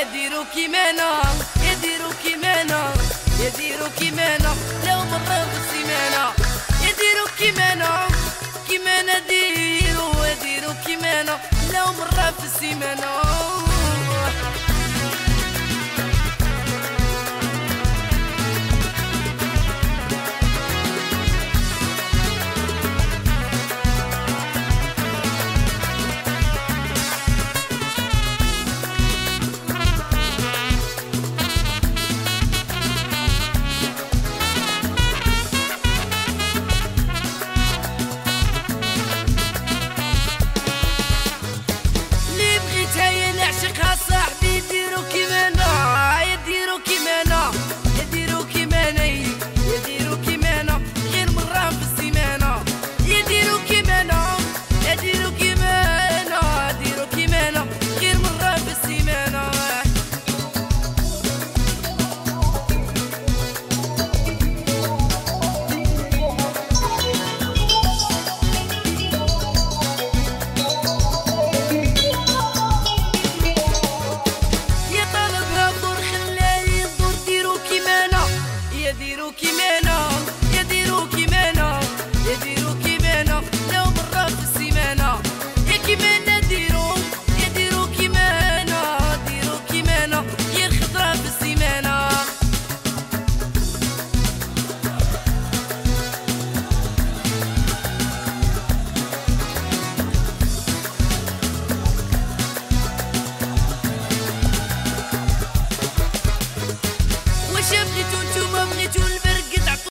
يديروا كيمانا يديروا كيمانا يديروا كيمانا لو مرة بالسيمانة يديروا كيمانا كيمانا ديروا يديروا كيمانا لو مرة في qui me.